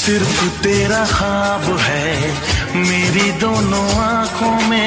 सिर्फ़ तेरा खाब है। मेरी दोनों आँखों में